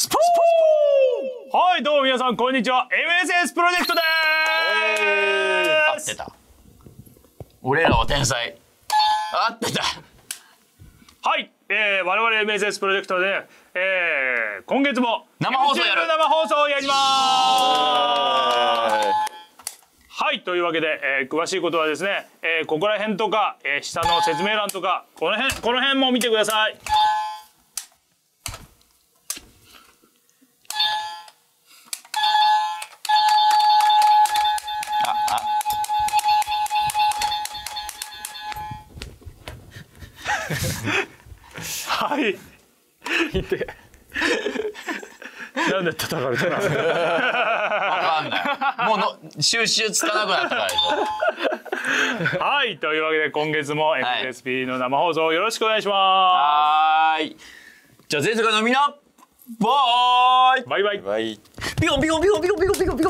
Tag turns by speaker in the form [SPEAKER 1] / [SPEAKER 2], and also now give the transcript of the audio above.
[SPEAKER 1] スポーはいどうも皆さんこんにちは。MSS プロジェクトで
[SPEAKER 2] 合ってた。俺らは天才。合ってた。
[SPEAKER 1] はい、えー、我々 MSS プロジェクトで、えー、今月も
[SPEAKER 2] 生放送やる。
[SPEAKER 1] 生放送をやります。はいというわけで、えー、詳しいことはですね、えー、ここら辺とか、えー、下の説明欄とかこの辺この辺も見てくださいはい。見て。なんで叩かれたの？
[SPEAKER 2] かんない。もうの収集つかなくなったから
[SPEAKER 1] はい。というわけで今月も FSP の生放送よろしくお願いしま
[SPEAKER 2] す。はい。じゃあ全世界のみんなバイ
[SPEAKER 1] バイ。バイ
[SPEAKER 3] バイ。
[SPEAKER 2] ピヨンピヨンピヨンピヨンピヨンピヨンピヨン。